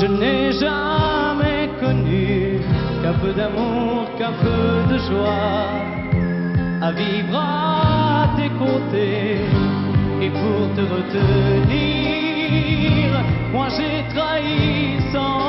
Je n'ai jamais connu qu'un peu d'amour, qu'un peu de joie à vivre à tes côtés et pour te retenir. Moi j'ai trahi cent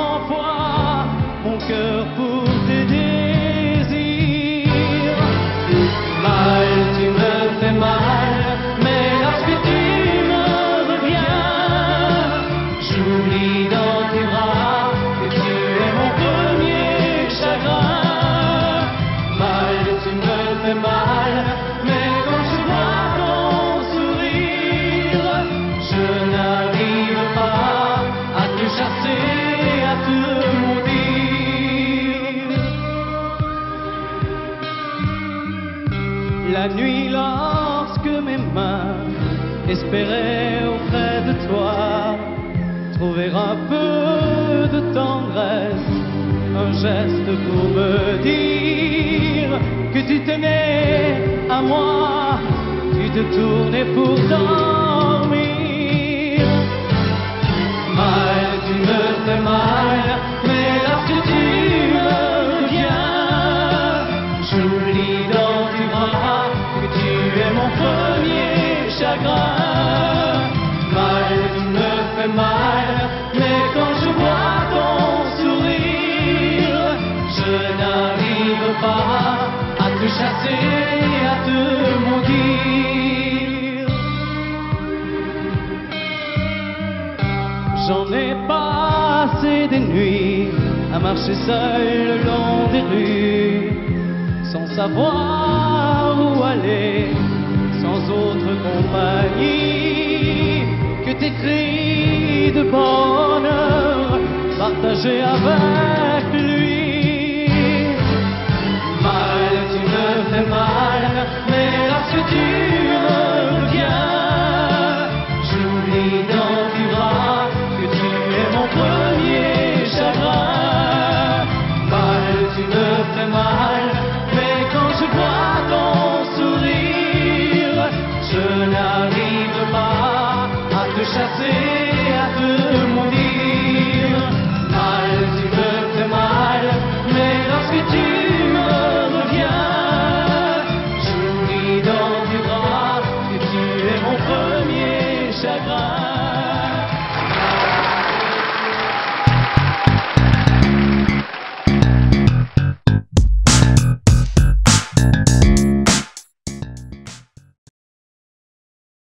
La nuit, lorsque mes mains espéraient auprès de toi trouver un peu de tendresse, un geste pour me dire que tu tenais à moi, tu te tournais pour J'en ai passé des nuits à marcher seul le long des rues, sans savoir où aller, sans autre compagnie que tes cris de bonheur partagés avec s'agrave.